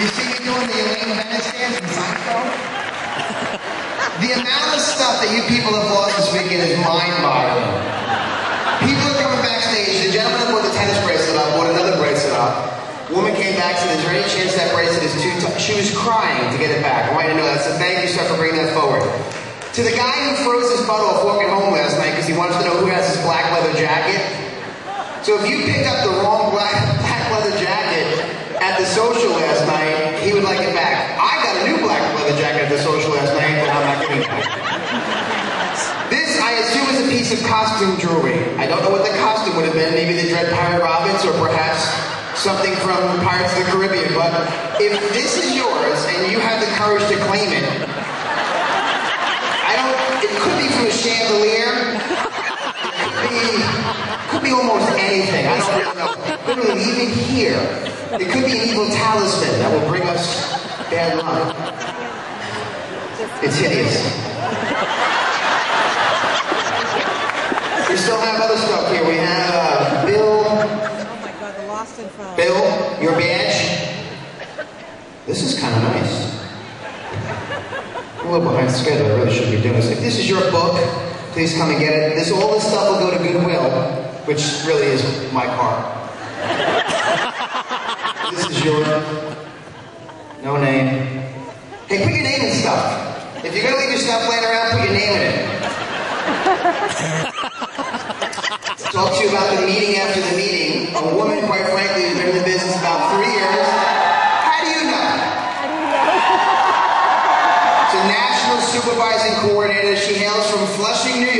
You see me doing the Elaine Benes in Seinfeld? The amount of stuff that you people have lost this weekend is mind-boggling. People are coming backstage. The gentleman bought the tennis bracelet up bought another bracelet up. Woman came back said, "Is there any chance that bracelet is too tight?" She was crying to get it back. I want you to know that. So thank you, sir, for bringing that forward. To the guy who froze his butt off walking home last night because he wants to know who has his black leather jacket. So if you picked up the wrong black, black leather jacket at the social last night, he would like it back. I got a new black leather jacket at the social last night that I'm not giving back. This, I assume, is a piece of costume jewelry. I don't know what the costume would have been. Maybe the Dread Pirate Roberts or perhaps something from Pirates of the Caribbean. But if this is yours and you have the courage to claim it, I don't, it could be from a chandelier. It could be, could be almost anything. I don't really know. Literally, even here, it could be an evil talisman that will bring us bad luck. It's hideous. We still have other stuff here. We have uh, Bill. Oh my God, the lost and found. Bill, your badge. This is kind of nice. I'm a little behind schedule. I really shouldn't be doing this. If this is your book, please come and get it. This all this stuff will go to Goodwill, which really is my car. This is your no name. Hey, put your name in stuff. If you're gonna leave your stuff laying around, put your name in it. Talk to you about the meeting after the meeting. A woman, quite frankly, who's been in the business about three years. How do you know? How do you know? It's a national supervising coordinator. She hails from Flushing, New York.